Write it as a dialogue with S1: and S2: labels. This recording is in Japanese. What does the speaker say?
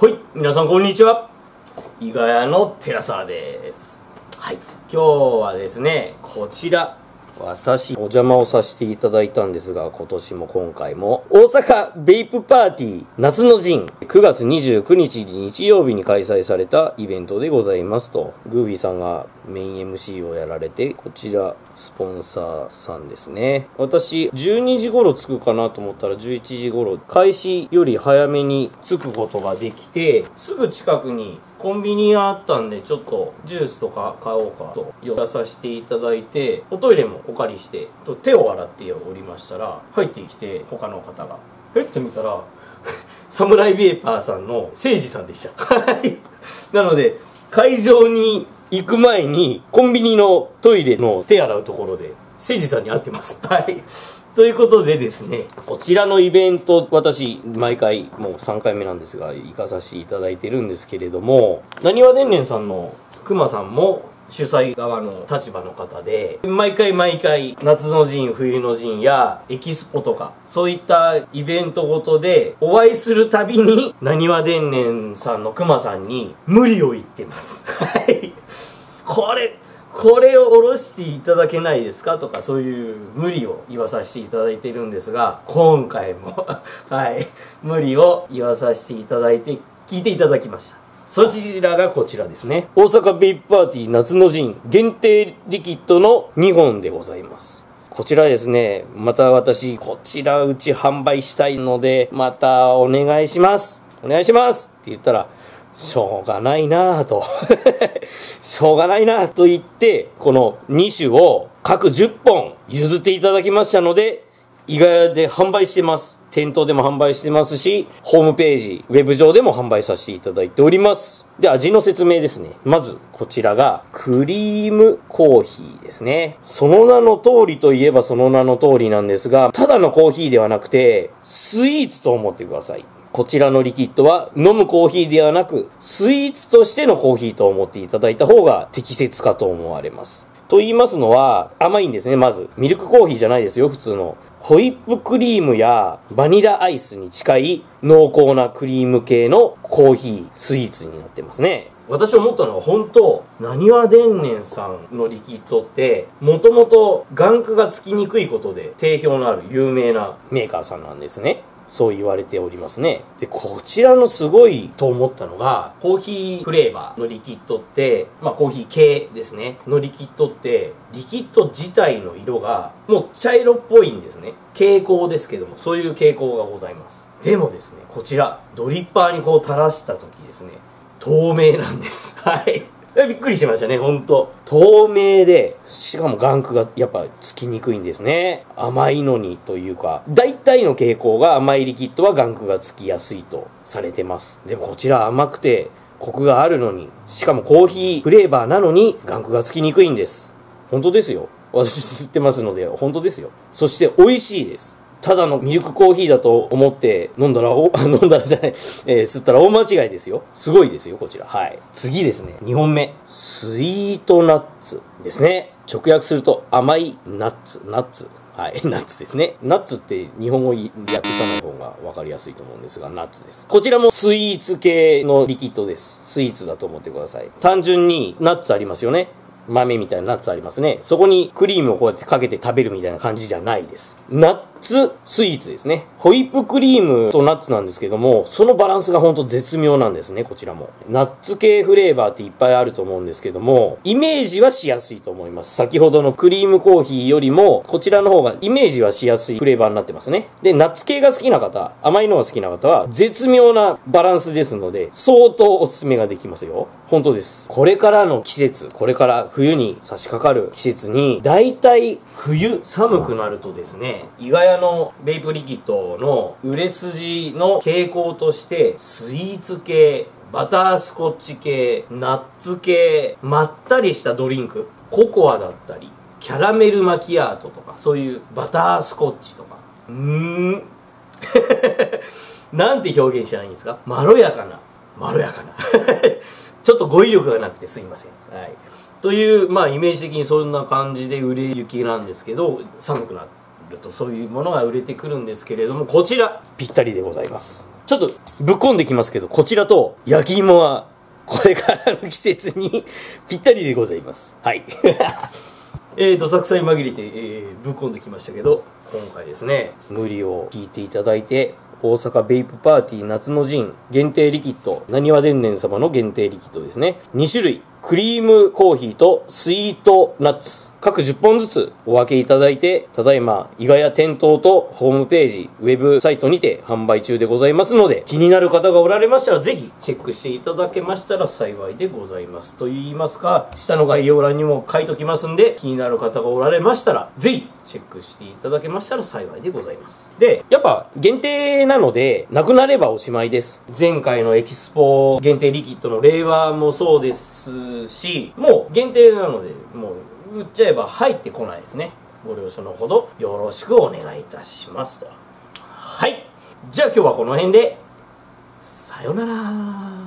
S1: はい、皆さんこんにちは。伊賀屋の寺沢です。はい、今日はですね、こちら。私、お邪魔をさせていただいたんですが、今年も今回も、大阪ベイプパーティー夏の陣、9月29日日曜日に開催されたイベントでございますと、グービーさんがメイン MC をやられて、こちら、スポンサーさんですね。私、12時頃着くかなと思ったら11時頃、開始より早めに着くことができて、すぐ近くにコンビニがあったんで、ちょっとジュースとか買おうかと寄らさせていただいて、おトイレもお借りして、と手を洗っておりましたら、入ってきて、他の方が。え？って見たら、サムライベーパーさんの誠司さんでした。はい。なので、会場に行く前に、コンビニのトイレの手洗うところで、誠司さんに会ってます。はい。ということでですね、こちらのイベント、私、毎回、もう3回目なんですが、行かさせていただいてるんですけれども、なにわ電連さんの熊さんも、主催側の立場の方で、毎回毎回、夏の陣、冬の陣や、エキスポとか、そういったイベントごとで、お会いするたびに、なにわ電連さんの熊さんに、無理を言ってます。はい。これ、これを下ろしていただけないですかとかそういう無理を言わさせていただいてるんですが今回も はい無理を言わさせていただいて聞いていただきました。そちらがこちらですね。大阪ベイパーティー夏の陣限定リキッドの2本でございます。こちらですね、また私、こちらうち販売したいので、またお願いします。お願いしますって言ったら、しょうがないなぁと。しょうがないなぁと言って、この2種を各10本譲っていただきましたので、伊賀屋で販売してます。店頭でも販売してますし、ホームページ、ウェブ上でも販売させていただいております。で、味の説明ですね。まず、こちらが、クリームコーヒーですね。その名の通りといえばその名の通りなんですが、ただのコーヒーではなくて、スイーツと思ってください。こちらのリキッドは飲むコーヒーではなく、スイーツとしてのコーヒーと思っていただいた方が適切かと思われます。と言いますのは、甘いんですね、まず。ミルクコーヒーじゃないですよ、普通の。ホイップクリームやバニラアイスに近い濃厚なクリーム系のコーヒー、スイーツになってますね。私思ったのは本当、なにわ電連さんのリキッドって、もともと眼区がつきにくいことで定評のある有名なメーカーさんなんですね。そう言われておりますね。で、こちらのすごいと思ったのが、コーヒーフレーバーのリキッドって、まあコーヒー系ですね、のリキッドって、リキッド自体の色がもう茶色っぽいんですね。傾向ですけども、そういう傾向がございます。でもですね、こちら、ドリッパーにこう垂らした時ですね、透明なんです。はい。びっくりしましたね、ほんと。透明で、しかも眼区がやっぱつきにくいんですね。甘いのにというか、大体の傾向が甘いリキッドは眼区がつきやすいとされてます。でもこちら甘くて、コクがあるのに、しかもコーヒーフレーバーなのにガンクがつきにくいんです。本当ですよ。私知ってますので、本当ですよ。そして美味しいです。ただのミルクコーヒーだと思って飲んだら、お、飲んだらじゃない、えー吸ったら大間違いですよ。すごいですよ、こちら。はい。次ですね。2本目。スイートナッツですね。直訳すると甘いナッツ、ナッツ。はい、ナッツですね。ナッツって日本語訳さない方が分かりやすいと思うんですが、ナッツです。こちらもスイーツ系のリキッドです。スイーツだと思ってください。単純にナッツありますよね。豆みたいなナッツありますね。そこにクリームをこうやってかけて食べるみたいな感じじゃないです。ナッツスイーツですね。ホイップクリームとナッツなんですけども、そのバランスが本当絶妙なんですね、こちらも。ナッツ系フレーバーっていっぱいあると思うんですけども、イメージはしやすいと思います。先ほどのクリームコーヒーよりも、こちらの方がイメージはしやすいフレーバーになってますね。で、ナッツ系が好きな方、甘いのが好きな方は、絶妙なバランスですので、相当おすすめができますよ。本当です。これからの季節、これから冬に差し掛かる季節に、だいたい冬寒くなるとですね、伊賀屋のベイプリキッドの売れ筋の傾向として、スイーツ系、バタースコッチ系、ナッツ系、まったりしたドリンク、ココアだったり、キャラメルマキアートとか、そういうバタースコッチとか。うーん。なんて表現したらいいんですか？まろやかな。まろやかな。ちょっと語彙力がなくてすいません。はい。という、まあ、イメージ的にそんな感じで売れ行きなんですけど、寒くなるとそういうものが売れてくるんですけれども、こちら、ぴったりでございます。ちょっとぶっ込んできますけど、こちらと焼き芋はこれからの季節に ぴったりでございます。はい。えー、どさくさに紛れて、えー、ぶっ込んできましたけど、今回ですね、無理を聞いていただいて、大阪ベイプパーティー夏の陣限定リキッド、なにわ伝年様の限定リキッドですね。2種類、クリームコーヒーとスイートナッツ。各10本ずつお分けいただいて、ただいま、伊賀屋店頭とホームページ、ウェブサイトにて販売中でございますので、気になる方がおられましたら、ぜひチェックしていただけましたら幸いでございます。と言いますか、下の概要欄にも書いときますんで、気になる方がおられましたら、ぜひチェックしていただけましたら幸いでございます。で、やっぱ限定なので、なくなればおしまいです。前回のエキスポ限定リキッドの令和もそうですし、もう限定なので、もう売っちゃえば入ってこないですね。ご了承のほどよろしくお願いいたします。と。はい。じゃあ今日はこの辺で。さようなら。